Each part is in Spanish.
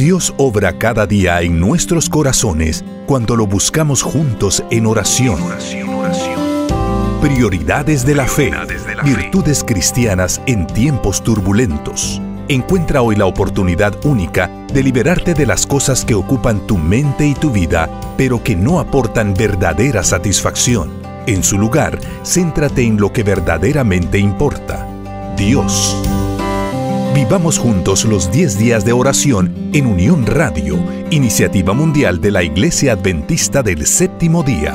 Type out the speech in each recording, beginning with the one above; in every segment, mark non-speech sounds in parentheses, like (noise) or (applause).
Dios obra cada día en nuestros corazones cuando lo buscamos juntos en oración. Prioridades de la fe. Virtudes cristianas en tiempos turbulentos. Encuentra hoy la oportunidad única de liberarte de las cosas que ocupan tu mente y tu vida, pero que no aportan verdadera satisfacción. En su lugar, céntrate en lo que verdaderamente importa. Dios. Vivamos juntos los 10 días de oración en Unión Radio, iniciativa mundial de la Iglesia Adventista del Séptimo Día.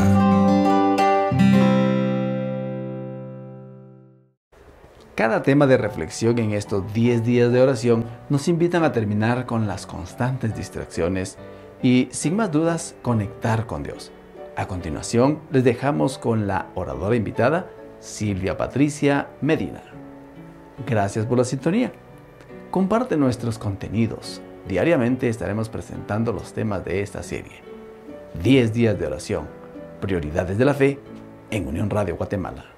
Cada tema de reflexión en estos 10 días de oración nos invitan a terminar con las constantes distracciones y, sin más dudas, conectar con Dios. A continuación, les dejamos con la oradora invitada, Silvia Patricia Medina. Gracias por la sintonía. Comparte nuestros contenidos. Diariamente estaremos presentando los temas de esta serie. 10 días de oración. Prioridades de la fe en Unión Radio Guatemala.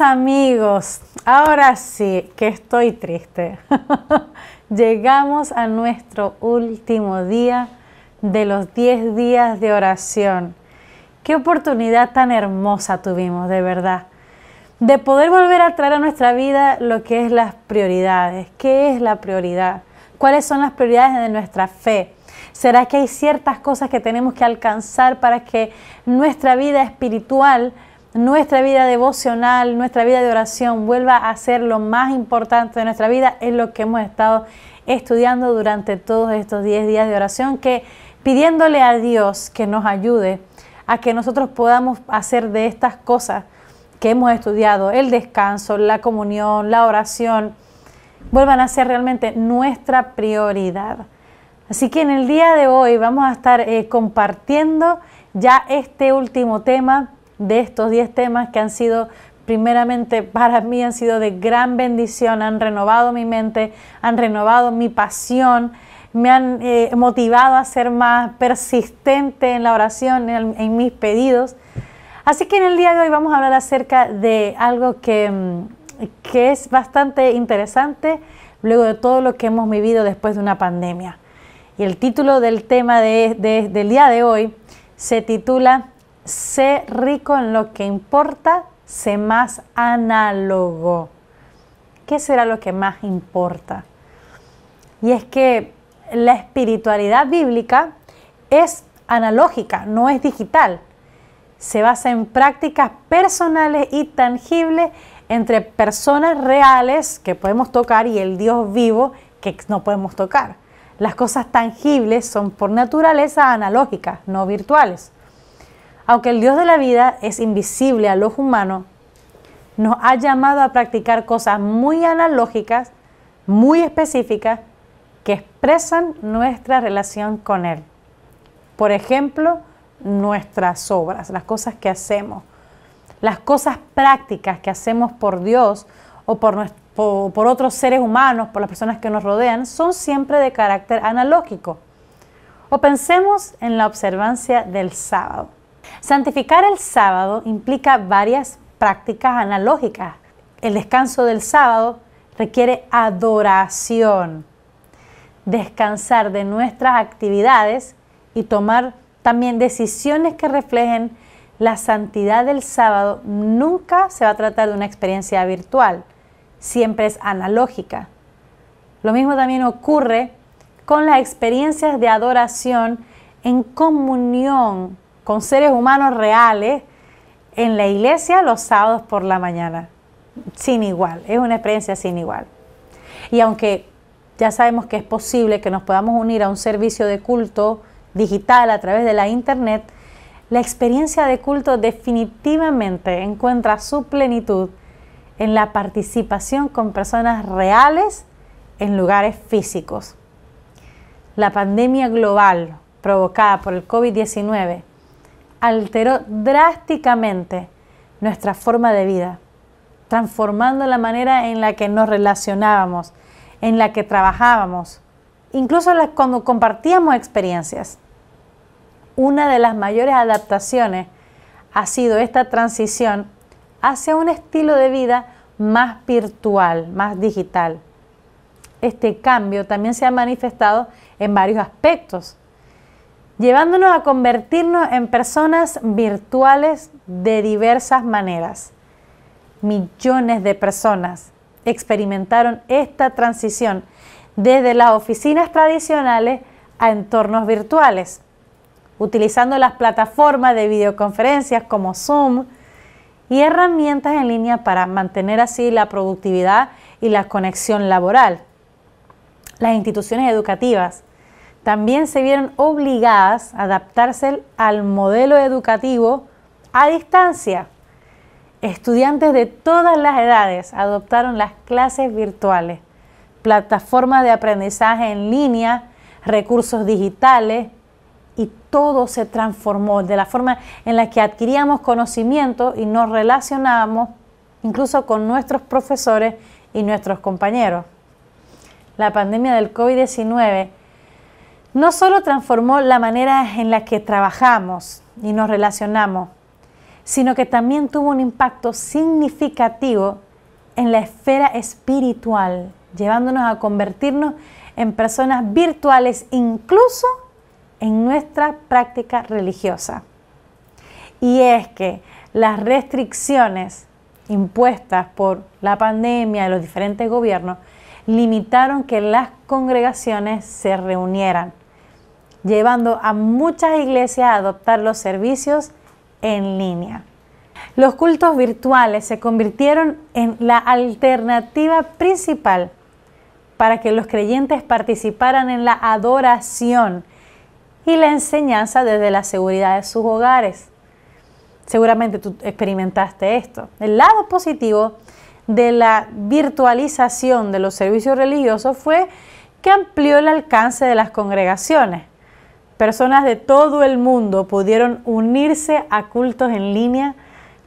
Amigos, ahora sí que estoy triste. (laughs) Llegamos a nuestro último día de los 10 días de oración. Qué oportunidad tan hermosa tuvimos, de verdad, de poder volver a traer a nuestra vida lo que es las prioridades. ¿Qué es la prioridad? ¿Cuáles son las prioridades de nuestra fe? ¿Será que hay ciertas cosas que tenemos que alcanzar para que nuestra vida espiritual nuestra vida devocional, nuestra vida de oración vuelva a ser lo más importante de nuestra vida, es lo que hemos estado estudiando durante todos estos 10 días de oración, que pidiéndole a Dios que nos ayude a que nosotros podamos hacer de estas cosas que hemos estudiado, el descanso, la comunión, la oración, vuelvan a ser realmente nuestra prioridad. Así que en el día de hoy vamos a estar eh, compartiendo ya este último tema de estos 10 temas que han sido primeramente para mí han sido de gran bendición, han renovado mi mente, han renovado mi pasión, me han eh, motivado a ser más persistente en la oración, en, mis pedidos. Así que en el día de hoy vamos a hablar acerca de algo que, mm, que es bastante interesante luego de todo lo que hemos vivido después de una pandemia. Y el título del tema del día de hoy se titula sé rico en lo que importa, sé más análogo. ¿Qué será lo que más importa? Y es que la espiritualidad bíblica es analógica, no es digital. Se basa en prácticas personales y tangibles entre personas reales que podemos tocar y el Dios vivo que no podemos tocar. Las cosas tangibles son por naturaleza analógicas, no virtuales. Aunque el Dios de la vida es invisible al ojo humano, nos ha llamado a practicar cosas muy analógicas, muy específicas, que expresan nuestra relación con Él. Por ejemplo, nuestras obras, las cosas que hacemos, las cosas prácticas que hacemos por Dios o por, por, otros seres humanos, por las personas que nos rodean, son siempre de carácter analógico. O pensemos en la observancia del sábado. Santificar el sábado implica varias prácticas analógicas. El descanso del sábado requiere adoración, descansar de nuestras actividades y tomar también decisiones que reflejen la santidad del sábado nunca se va a tratar de una experiencia virtual, siempre es analógica. Lo mismo también ocurre con las experiencias de adoración en comunión con seres humanos reales en la iglesia los sábados por la mañana. Sin igual, es una experiencia sin igual. Y aunque ya sabemos que es posible que nos podamos unir a un servicio de culto digital a través de la internet, la experiencia de culto definitivamente encuentra su plenitud en la participación con personas reales en lugares físicos. La pandemia global provocada por el COVID-19 alteró drásticamente nuestra forma de vida, transformando la manera en la que nos relacionábamos, en la que trabajábamos, incluso cuando compartíamos experiencias. Una de las mayores adaptaciones ha sido esta transición hacia un estilo de vida más virtual, más digital. Este cambio también se ha manifestado en varios aspectos, llevándonos a convertirnos en personas virtuales de diversas maneras. Millones de personas experimentaron esta transición desde las oficinas tradicionales a entornos virtuales, utilizando las plataformas de videoconferencias como Zoom y herramientas en línea para mantener así la productividad y la conexión laboral. Las instituciones educativas también se vieron obligadas a adaptarse al modelo educativo a distancia. Estudiantes de todas las edades adoptaron las clases virtuales, plataformas de aprendizaje en línea, recursos digitales y todo se transformó de la forma en la que adquiríamos conocimiento y nos relacionábamos incluso con nuestros profesores y nuestros compañeros. La pandemia del COVID-19 no solo transformó la manera en la que trabajamos y nos relacionamos, sino que también tuvo un impacto significativo en la esfera espiritual, llevándonos a convertirnos en personas virtuales incluso en nuestra práctica religiosa. Y es que las restricciones impuestas por la pandemia y los diferentes gobiernos limitaron que las congregaciones se reunieran llevando a muchas iglesias a adoptar los servicios en línea. Los cultos virtuales se convirtieron en la alternativa principal para que los creyentes participaran en la adoración y la enseñanza desde la seguridad de sus hogares. Seguramente tú experimentaste esto. El lado positivo de la virtualización de los servicios religiosos fue que amplió el alcance de las congregaciones personas de todo el mundo pudieron unirse a cultos en línea,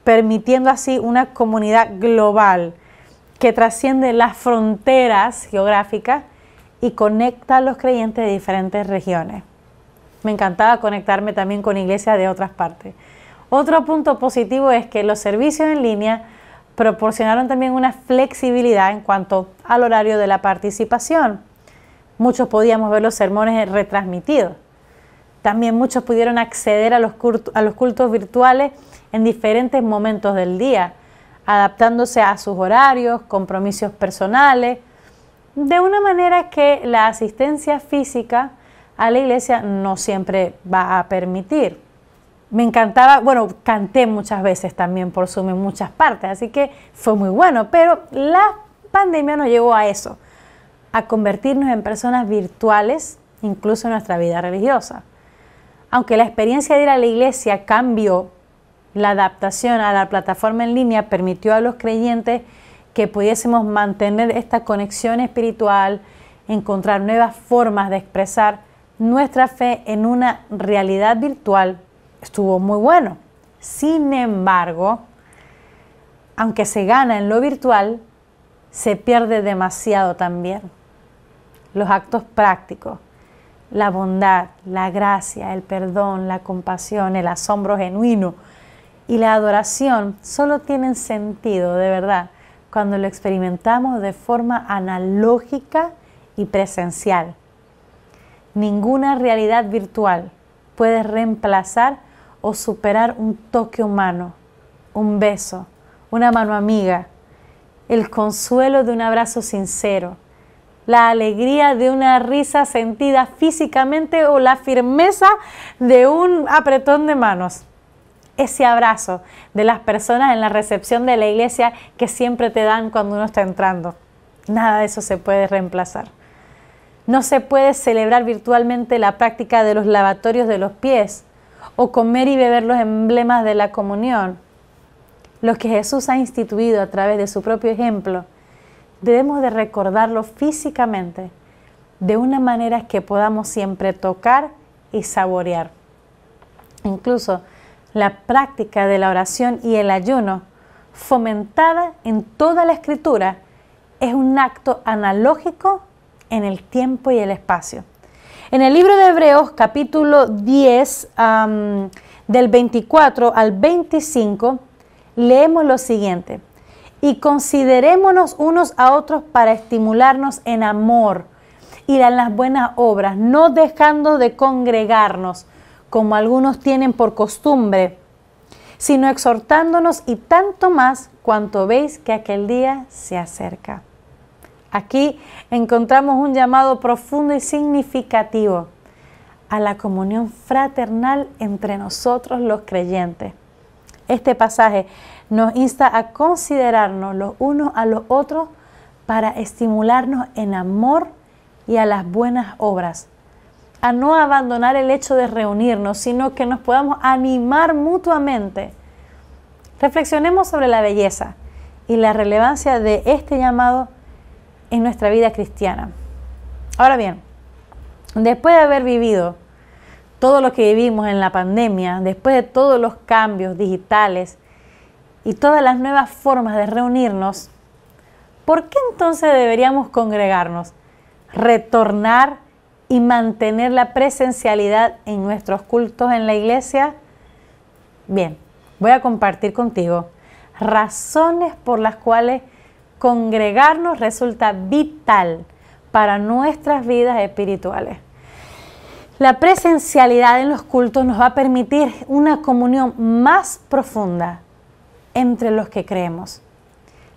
permitiendo así una comunidad global que trasciende las fronteras geográficas y conecta a los creyentes de diferentes regiones. Me encantaba conectarme también con iglesias de otras partes. Otro punto positivo es que los servicios en línea proporcionaron también una flexibilidad en cuanto al horario de la participación. Muchos podíamos ver los sermones retransmitidos También muchos pudieron acceder a los, cultos, virtuales en diferentes momentos del día, adaptándose a sus horarios, compromisos personales, de una manera que la asistencia física a la iglesia no siempre va a permitir. Me encantaba, bueno, canté muchas veces también por Zoom en muchas partes, así que fue muy bueno, pero la pandemia nos llevó a eso, a convertirnos en personas virtuales, incluso en nuestra vida religiosa. Aunque la experiencia de ir a la iglesia cambió, la adaptación a la plataforma en línea permitió a los creyentes que pudiésemos mantener esta conexión espiritual, encontrar nuevas formas de expresar nuestra fe en una realidad virtual, estuvo muy bueno. Sin embargo, aunque se gana en lo virtual, se pierde demasiado también. Los actos prácticos, la bondad, la gracia, el perdón, la compasión, el asombro genuino y la adoración solo tienen sentido de verdad cuando lo experimentamos de forma analógica y presencial. Ninguna realidad virtual puede reemplazar o superar un toque humano, un beso, una mano amiga, el consuelo de un abrazo sincero, la alegría de una risa sentida físicamente o la firmeza de un apretón de manos ese abrazo de las personas en la recepción de la iglesia que siempre te dan cuando uno está entrando. Nada de eso se puede reemplazar. No se puede celebrar virtualmente la práctica de los lavatorios de los pies o comer y beber los emblemas de la comunión. Los que Jesús ha instituido a través de su propio ejemplo, debemos de recordarlo físicamente de una manera que podamos siempre tocar y saborear. Incluso la práctica de la oración y el ayuno, fomentada en toda la escritura, es un acto analógico en el tiempo y el espacio. En el libro de Hebreos capítulo 10, del 24 al 25, leemos lo siguiente. Y considerémonos unos a otros para estimularnos en amor y en las buenas obras, no dejando de congregarnos como algunos tienen por costumbre, sino exhortándonos y tanto más cuanto veis que aquel día se acerca. Aquí encontramos un llamado profundo y significativo a la comunión fraternal entre nosotros los creyentes. Este pasaje nos insta a considerarnos los unos a los otros para estimularnos en amor y a las buenas obras a no abandonar el hecho de reunirnos, sino que nos podamos animar mutuamente. Reflexionemos sobre la belleza y la relevancia de este llamado en nuestra vida cristiana. Ahora bien, después de haber vivido todo lo que vivimos en la pandemia, después de todos los cambios digitales y todas las nuevas formas de reunirnos, ¿por qué entonces deberíamos congregarnos? Retornar y mantener la presencialidad en nuestros cultos en la iglesia? Bien, voy a compartir contigo razones por las cuales congregarnos resulta vital para nuestras vidas espirituales. La presencialidad en los cultos nos va a permitir una comunión más profunda entre los que creemos.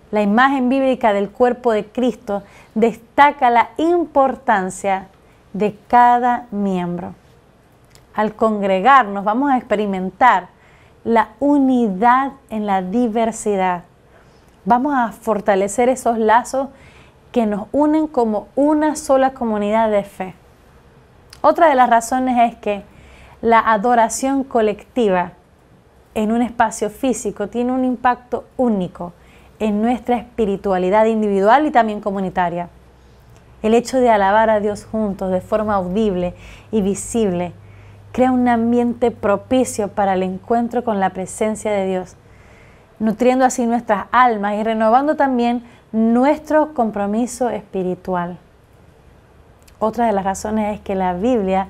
La imagen bíblica del cuerpo de Cristo destaca la importancia de cada miembro. Al congregarnos vamos a experimentar la unidad en la diversidad. Vamos a fortalecer esos lazos que nos unen como una sola comunidad de fe. Otra de las razones es que la adoración colectiva en un espacio físico tiene un impacto único en nuestra espiritualidad individual y también comunitaria. El hecho de alabar a Dios juntos de forma audible y visible crea un ambiente propicio para el encuentro con la presencia de Dios, nutriendo así nuestras almas y renovando también nuestro compromiso espiritual. Otra de las razones es que la Biblia,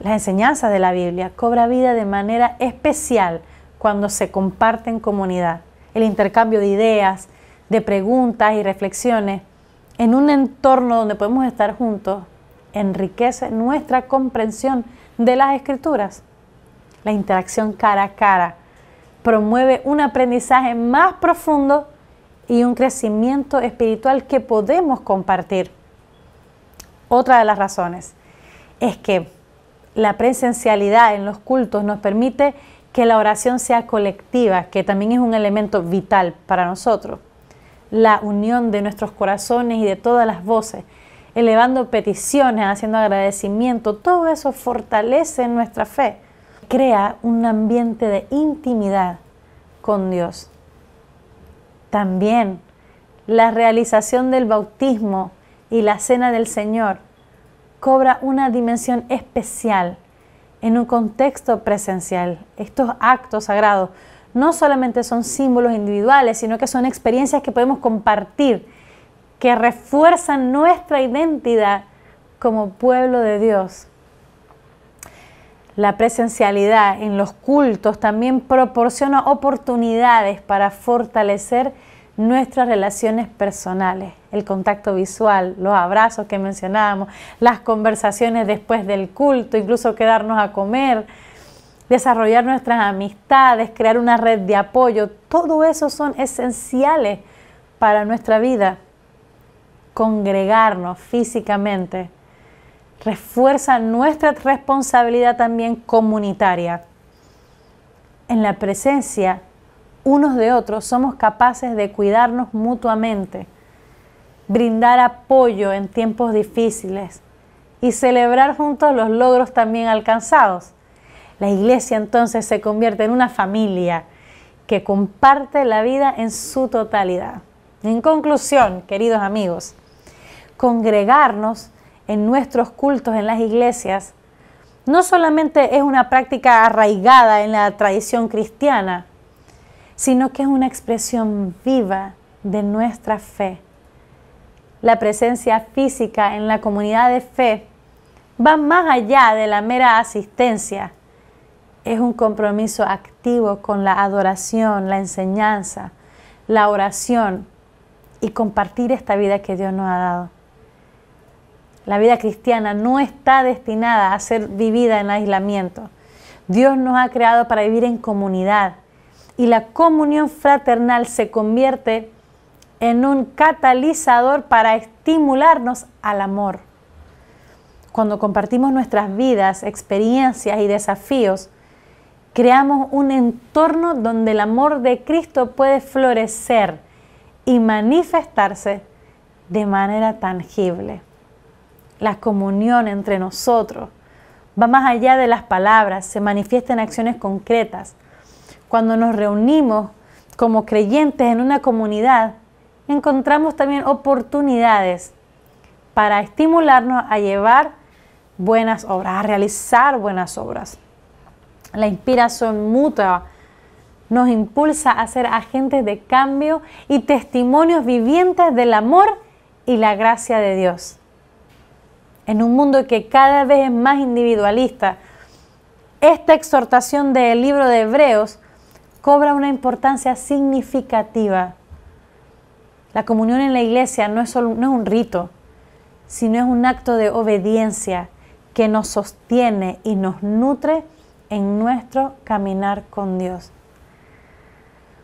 las enseñanzas de la Biblia, cobra vida de manera especial cuando se comparte en comunidad. El intercambio de ideas, de preguntas y reflexiones en un entorno donde podemos estar juntos enriquece nuestra comprensión de las escrituras. La interacción cara a cara promueve un aprendizaje más profundo y un crecimiento espiritual que podemos compartir. Otra de las razones es que la presencialidad en los cultos nos permite que la oración sea colectiva, que también es un elemento vital para nosotros. La unión de nuestros corazones y de todas las voces, elevando peticiones, haciendo agradecimiento, todo eso fortalece nuestra fe, crea un ambiente de intimidad con Dios. También la realización del bautismo y la cena del Señor cobra una dimensión especial en un contexto presencial. Estos actos sagrados no solamente son símbolos individuales, sino que son experiencias que podemos compartir, que refuerzan nuestra identidad como pueblo de Dios. La presencialidad en los cultos también proporciona oportunidades para fortalecer nuestras relaciones personales, el contacto visual, los abrazos que mencionábamos, las conversaciones después del culto, incluso quedarnos a comer, desarrollar nuestras amistades, crear una red de apoyo, todo eso son esenciales para nuestra vida. Congregarnos físicamente refuerza nuestra responsabilidad también comunitaria. En la presencia unos de otros somos capaces de cuidarnos mutuamente, brindar apoyo en tiempos difíciles y celebrar juntos los logros también alcanzados. La iglesia entonces se convierte en una familia que comparte la vida en su totalidad. En conclusión, queridos amigos, congregarnos en nuestros cultos en las iglesias no solamente es una práctica arraigada en la tradición cristiana, sino que es una expresión viva de nuestra fe. La presencia física en la comunidad de fe va más allá de la mera asistencia. Es un compromiso activo con la adoración, la enseñanza, la oración y compartir esta vida que Dios nos ha dado. La vida cristiana no está destinada a ser vivida en aislamiento. Dios nos ha creado para vivir en comunidad y la comunión fraternal se convierte en un catalizador para estimularnos al amor. Cuando compartimos nuestras vidas, experiencias y desafíos, creamos un entorno donde el amor de Cristo puede florecer y manifestarse de manera tangible. La comunión entre nosotros va más allá de las palabras, se manifiesta en acciones concretas cuando nos reunimos como creyentes en una comunidad, encontramos también oportunidades para estimularnos a llevar buenas obras, a realizar buenas obras. La inspiración mutua nos impulsa a ser agentes de cambio y testimonios vivientes del amor y la gracia de Dios. En un mundo que cada vez es más individualista, esta exhortación del libro de Hebreos cobra una importancia significativa. La comunión en la iglesia no es, solo, no es un rito, sino es un acto de obediencia que nos sostiene y nos nutre en nuestro caminar con Dios.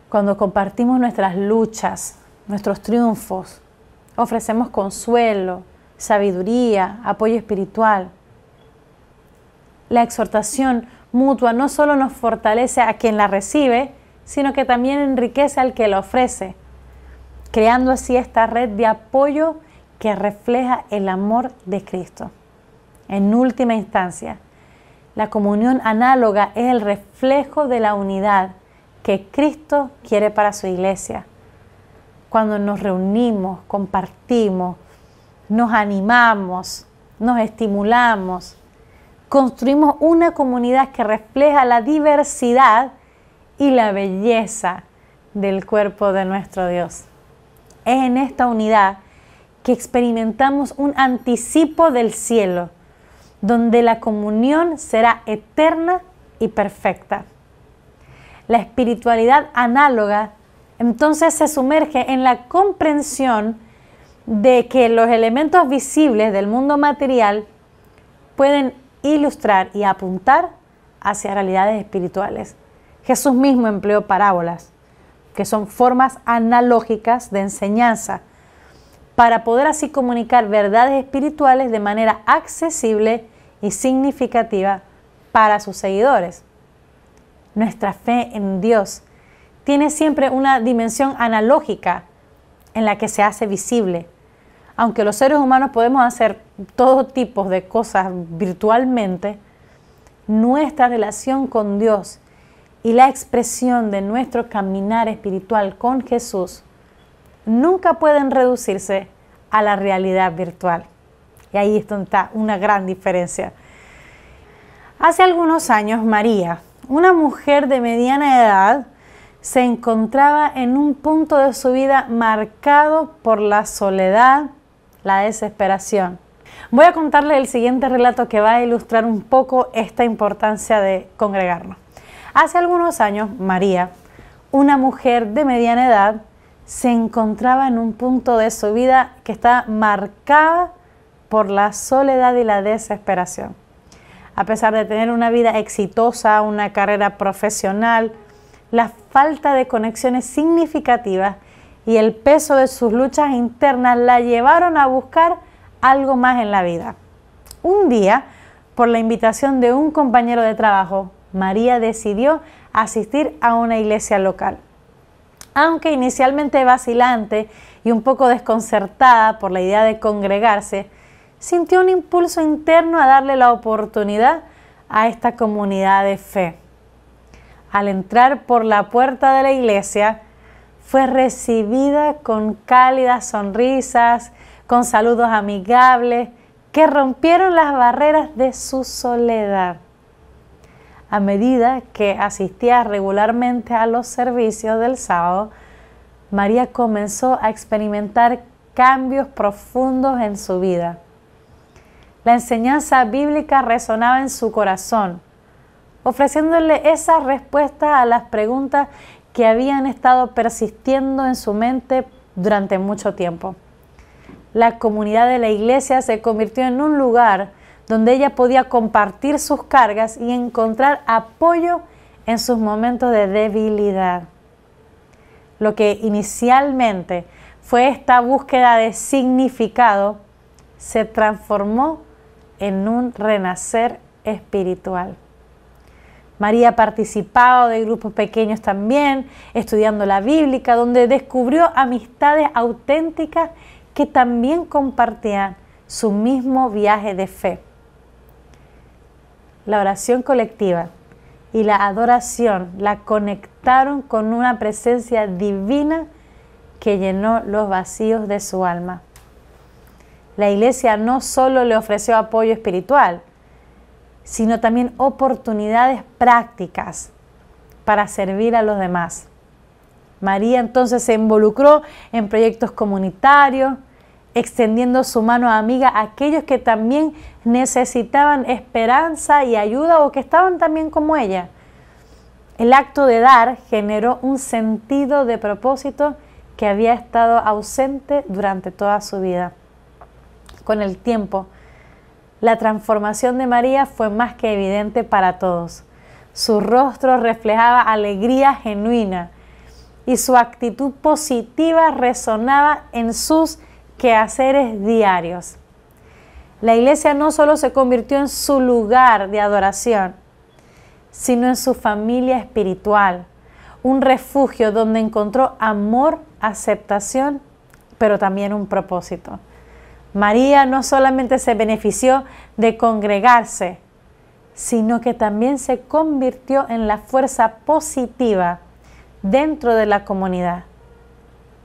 Cuando compartimos nuestras luchas, nuestros triunfos, ofrecemos consuelo, sabiduría, apoyo espiritual. La exhortación mutua no solo nos fortalece a quien la recibe, sino que también enriquece al que la ofrece, creando así esta red de apoyo que refleja el amor de Cristo. En última instancia, la comunión análoga es el reflejo de la unidad que Cristo quiere para su iglesia. Cuando nos reunimos, compartimos, nos animamos, nos estimulamos, construimos una comunidad que refleja la diversidad y la belleza del cuerpo de nuestro Dios. Es en esta unidad que experimentamos un anticipo del cielo, donde la comunión será eterna y perfecta. La espiritualidad análoga entonces se sumerge en la comprensión de que los elementos visibles del mundo material pueden ilustrar y apuntar hacia realidades espirituales. Jesús mismo empleó parábolas, que son formas analógicas de enseñanza, para poder así comunicar verdades espirituales de manera accesible y significativa para sus seguidores. Nuestra fe en Dios tiene siempre una dimensión analógica en la que se hace visible. Aunque los seres humanos podemos hacer todo tipo de cosas virtualmente, nuestra relación con Dios y la expresión de nuestro caminar espiritual con Jesús nunca pueden reducirse a la realidad virtual. Y ahí está una gran diferencia. Hace algunos años, María, una mujer de mediana edad, se encontraba en un punto de su vida marcado por la soledad, la desesperación. Voy a contarles el siguiente relato que va a ilustrar un poco esta importancia de congregarnos. Hace algunos años, María, una mujer de mediana edad, se encontraba en un punto de su vida que está marcada por la soledad y la desesperación. A pesar de tener una vida exitosa, una carrera profesional, la falta de conexiones significativas y el peso de sus luchas internas la llevaron a buscar algo más en la vida. Un día, por la invitación de un compañero de trabajo, María decidió asistir a una iglesia local. Aunque inicialmente vacilante y un poco desconcertada por la idea de congregarse, sintió un impulso interno a darle la oportunidad a esta comunidad de fe al entrar por la puerta de la iglesia, fue recibida con cálidas sonrisas, con saludos amigables que rompieron las barreras de su soledad. A medida que asistía regularmente a los servicios del sábado, María comenzó a experimentar cambios profundos en su vida. La enseñanza bíblica resonaba en su corazón ofreciéndole esa respuesta a las preguntas que habían estado persistiendo en su mente durante mucho tiempo. La comunidad de la iglesia se convirtió en un lugar donde ella podía compartir sus cargas y encontrar apoyo en sus momentos de debilidad. Lo que inicialmente fue esta búsqueda de significado se transformó en un renacer espiritual. María ha participado de grupos pequeños también, estudiando la Bíblica, donde descubrió amistades auténticas que también compartían su mismo viaje de fe. La oración colectiva y la adoración la conectaron con una presencia divina que llenó los vacíos de su alma. La iglesia no solo le ofreció apoyo espiritual, sino también oportunidades prácticas para servir a los demás. María entonces se involucró en proyectos comunitarios, extendiendo su mano amiga a aquellos que también necesitaban esperanza y ayuda o que estaban también como ella. El acto de dar generó un sentido de propósito que había estado ausente durante toda su vida. Con el tiempo, la transformación de María fue más que evidente para todos. Su rostro reflejaba alegría genuina y su actitud positiva resonaba en sus quehaceres diarios. La iglesia no solo se convirtió en su lugar de adoración, sino en su familia espiritual, un refugio donde encontró amor, aceptación, pero también un propósito. María no solamente se benefició de congregarse, sino que también se convirtió en la fuerza positiva dentro de la comunidad.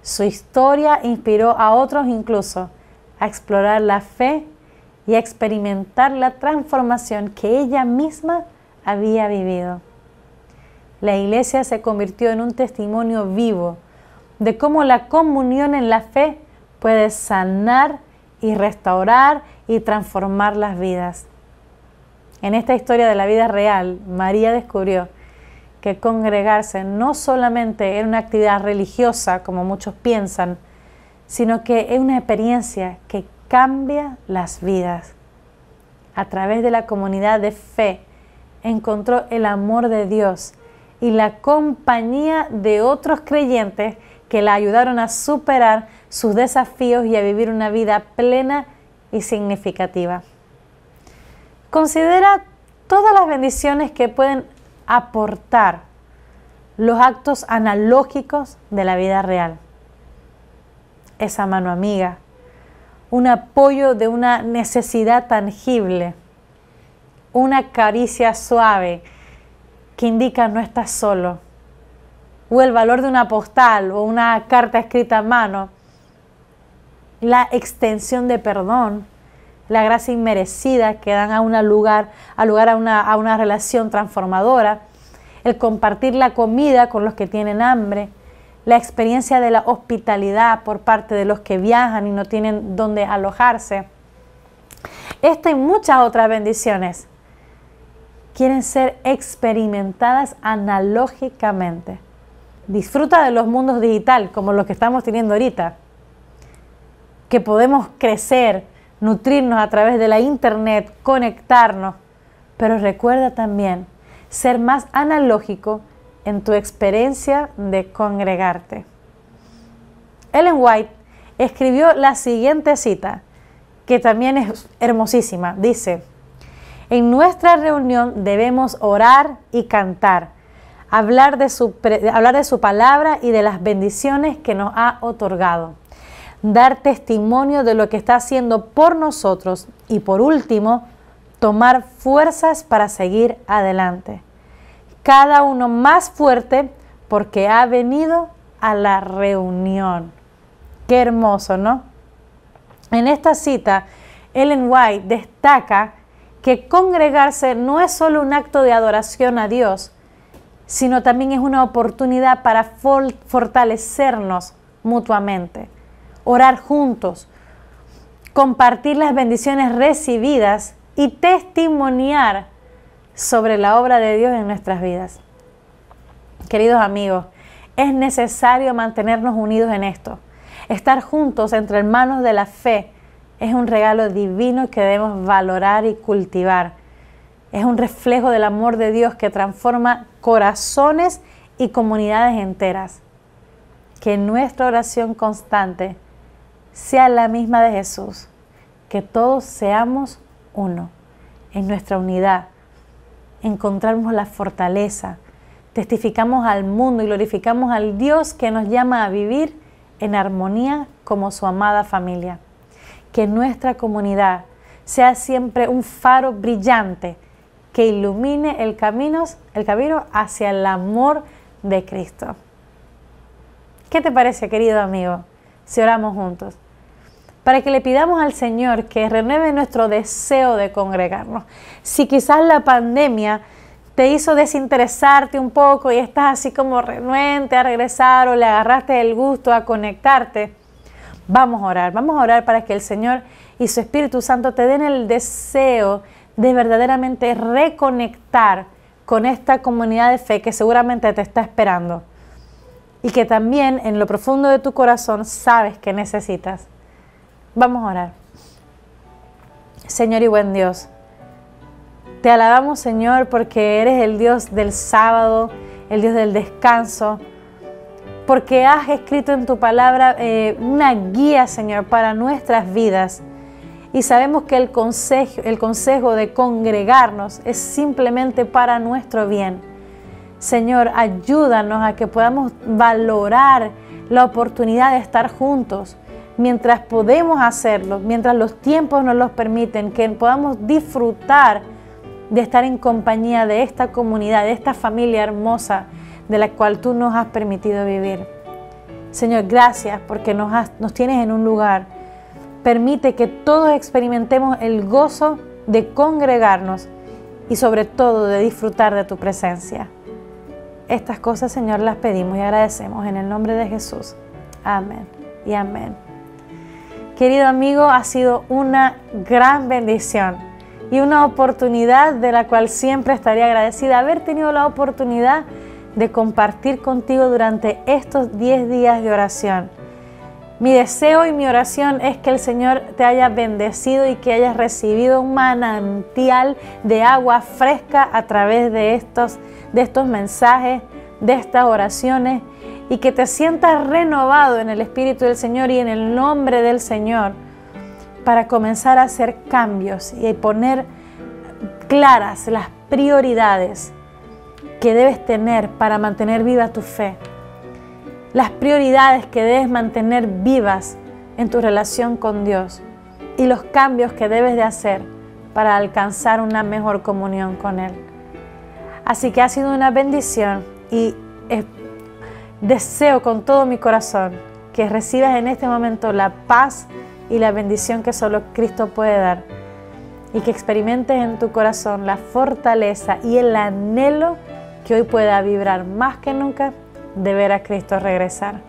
Su historia inspiró a otros incluso a explorar la fe y a experimentar la transformación que ella misma había vivido. La iglesia se convirtió en un testimonio vivo de cómo la comunión en la fe puede sanar y restaurar y transformar las vidas. En esta historia de la vida real, María descubrió que congregarse no solamente era una actividad religiosa, como muchos piensan, sino que es una experiencia que cambia las vidas. a través de la comunidad de fe, encontró el amor de Dios y la compañía de otros creyentes que la ayudaron a superar sus desafíos y a vivir una vida plena y significativa. Considera todas las bendiciones que pueden aportar los actos analógicos de la vida real. Esa mano amiga, un apoyo de una necesidad tangible, una caricia suave que indica no estás solo, o el valor de una postal o una carta escrita a mano, la extensión de perdón, la gracia inmerecida que dan a, un lugar, a, lugar a, una, a una relación transformadora, el compartir la comida con los que tienen hambre, la experiencia de la hospitalidad por parte de los que viajan y no tienen dónde alojarse. Esta y muchas otras bendiciones quieren ser experimentadas analógicamente. Disfruta de los mundos digital como los que estamos teniendo ahorita, que podemos crecer, nutrirnos a través de la internet, conectarnos, pero recuerda también ser más analógico en tu experiencia de congregarte. Ellen White escribió la siguiente cita, que también es hermosísima. Dice, en nuestra reunión debemos orar y cantar, hablar de, su, hablar de su palabra y de las bendiciones que nos ha otorgado dar testimonio de lo que está haciendo por nosotros y por último, tomar fuerzas para seguir adelante. Cada uno más fuerte porque ha venido a la reunión. Qué hermoso, ¿no? En esta cita, Ellen White destaca que congregarse no es solo un acto de adoración a Dios, sino también es una oportunidad para fortalecernos mutuamente orar juntos, compartir las bendiciones recibidas y testimoniar sobre la obra de Dios en nuestras vidas. Queridos amigos, es necesario mantenernos unidos en esto. Estar juntos entre hermanos de la fe es un regalo divino que debemos valorar y cultivar. Es un reflejo del amor de Dios que transforma corazones y comunidades enteras. Que nuestra oración constante sea la misma de Jesús, que todos seamos uno, en nuestra unidad, encontramos la fortaleza, testificamos al mundo y glorificamos al Dios que nos llama a vivir en armonía como su amada familia. Que nuestra comunidad sea siempre un faro brillante que ilumine el camino, el camino hacia el amor de Cristo. ¿Qué te parece, querido amigo, si oramos juntos? para que le pidamos al Señor que renueve nuestro deseo de congregarnos. Si quizás la pandemia te hizo desinteresarte un poco y estás así como renuente a regresar o le agarraste el gusto a conectarte, vamos a orar, vamos a orar para que el Señor y su Espíritu Santo te den el deseo de verdaderamente reconectar con esta comunidad de fe que seguramente te está esperando y que también en lo profundo de tu corazón sabes que necesitas. Vamos a orar. Señor y buen Dios, te alabamos Señor porque eres el Dios del sábado, el Dios del descanso, porque has escrito en tu palabra eh, una guía Señor para nuestras vidas. Y sabemos que el consejo, el consejo de congregarnos es simplemente para nuestro bien. Señor, ayúdanos a que podamos valorar la oportunidad de estar juntos mientras podemos hacerlo, mientras los tiempos nos los permiten, que podamos disfrutar de estar en compañía de esta comunidad, de esta familia hermosa de la cual tú nos has permitido vivir. Señor, gracias porque nos, nos tienes en un lugar. Permite que todos experimentemos el gozo de congregarnos y sobre todo de disfrutar de tu presencia. Estas cosas, Señor, las pedimos y agradecemos en el nombre de Jesús. Amén y amén. Querido amigo, ha sido una gran bendición y una oportunidad de la cual siempre estaría agradecida haber tenido la oportunidad de compartir contigo durante estos 10 días de oración. Mi deseo y mi oración es que el Señor te haya bendecido y que hayas recibido un manantial de agua fresca a través de estos, de estos mensajes, de estas oraciones y que te sientas renovado en el Espíritu del Señor y en el nombre del Señor para comenzar a hacer cambios y poner claras las prioridades que debes tener para mantener viva tu fe las prioridades que debes mantener vivas en tu relación con Dios y los cambios que debes de hacer para alcanzar una mejor comunión con Él. Así que ha sido una bendición y deseo con todo mi corazón que recibas en este momento la paz y la bendición que solo Cristo puede dar y que experimentes en tu corazón la fortaleza y el anhelo que hoy pueda vibrar más que nunca de ver a Cristo regresar.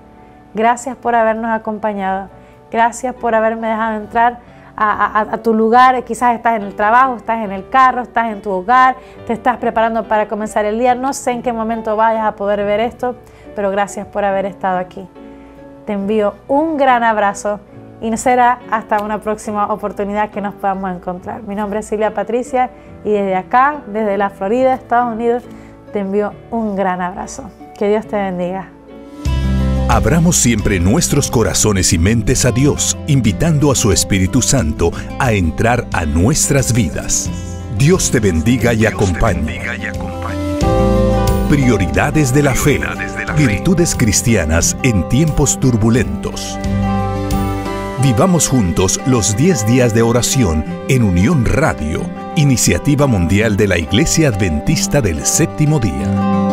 Gracias por habernos acompañado. Gracias por haberme dejado entrar a, tu lugar. Quizás estás en el trabajo, estás en el carro, estás en tu hogar, te estás preparando para comenzar el día. No sé en qué momento vayas a poder ver esto, pero gracias por haber estado aquí. Te envío un gran abrazo y será hasta una próxima oportunidad que nos podamos encontrar. Mi nombre es Silvia Patricia y desde acá, desde la Florida, Estados Unidos, te envío un gran abrazo. Que Dios te bendiga. Abramos siempre nuestros corazones y mentes a Dios, invitando a su Espíritu Santo a entrar a nuestras vidas. Dios te bendiga y acompañe. Prioridades de la fe. Virtudes cristianas en tiempos turbulentos. Vivamos juntos los 10 días de oración en Unión Radio, iniciativa mundial de la Iglesia Adventista del Séptimo Día.